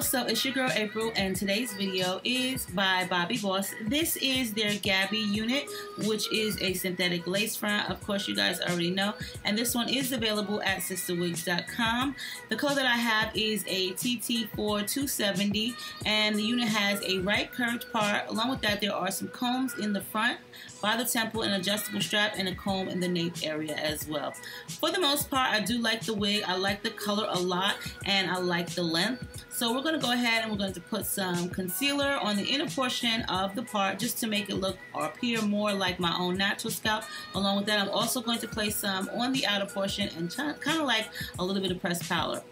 So it's your girl April, and today's video is by Bobbi Boss. This is their Gabi unit, which is a synthetic lace front. Of course, you guys already know. And this one is available at sistawigs.com. The color that I have is a TT4 270, and the unit has a right curved part. Along with that, there are some combs in the front by the temple, an adjustable strap, and a comb in the nape area as well. For the most part, I do like the wig. I like the color a lot, and I like the length. So we're going to go ahead and we're going to put some concealer on the inner portion of the part just to make it look or appear more like my own natural scalp. Along with that, I'm also going to place some on the outer portion and kind of like a little bit of pressed powder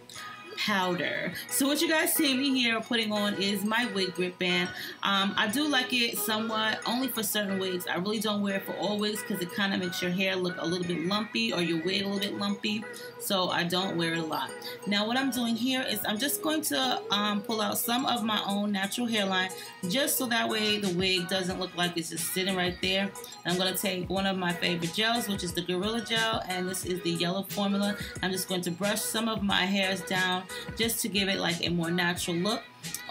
powder. So what you guys see me here putting on is my wig grip band. Um, I do like it somewhat, only for certain wigs. I really don't wear it for all wigs because it kind of makes your hair look a little bit lumpy or your wig a little bit lumpy. So I don't wear it a lot. Now what I'm doing here is I'm just going to um, pull out some of my own natural hairline just so that way the wig doesn't look like it's just sitting right there. And I'm going to take one of my favorite gels, which is the Gorilla Gel, and this is the yellow formula. I'm just going to brush some of my hairs down just to give it like a more natural look.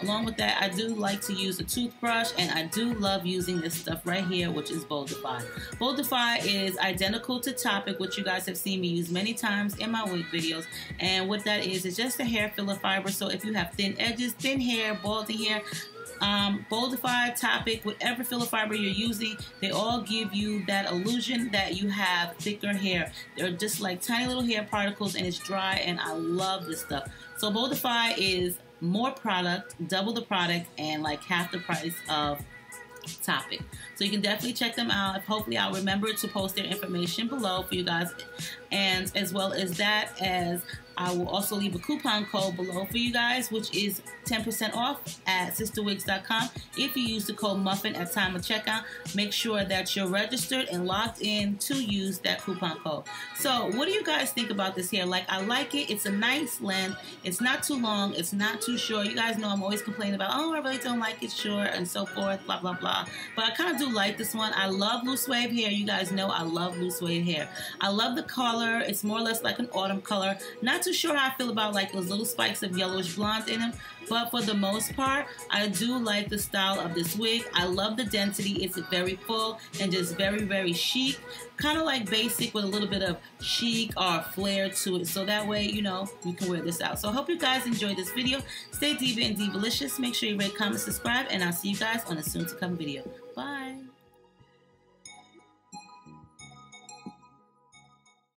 Along with that, I do like to use a toothbrush and I do love using this stuff right here, which is Boldify. Boldify is identical to Toppik, which you guys have seen me use many times in my wig videos. And what that is, is just a hair filler fiber. So if you have thin edges, thin hair, balding hair, um, Boldify, Toppik, whatever filler fiber you're using, they all give you that illusion that you have thicker hair. They're just like tiny little hair particles and it's dry and I love this stuff. So Boldify is more product, double the product, and like half the price of Toppik. So you can definitely check them out. Hopefully I'll remember to post their information below for you guys. And as well as that, as I will also leave a coupon code below for you guys, which is 10% off at sistawigs.com. If you use the code MUFFIN at time of checkout, make sure that you're registered and logged in to use that coupon code. So, what do you guys think about this hair? Like, I like it. It's a nice length. It's not too long. It's not too short. You guys know I'm always complaining about, oh, I really don't like it short and so forth, blah, blah, blah. But I kind of do like this one. I love loose wave hair. You guys know I love loose wave hair. I love the color. It's more or less like an autumn color. Not too sure how I feel about like those little spikes of yellowish blonde in them, but for the most part, I do like the style of this wig. I love the density. It's very full and just very, very chic. Kind of like basic with a little bit of chic or flair to it. So that way, you know, you can wear this out. So I hope you guys enjoyed this video. Stay diva and divalicious. Make sure you rate, comment, subscribe, and I'll see you guys on a soon to come video. Bye.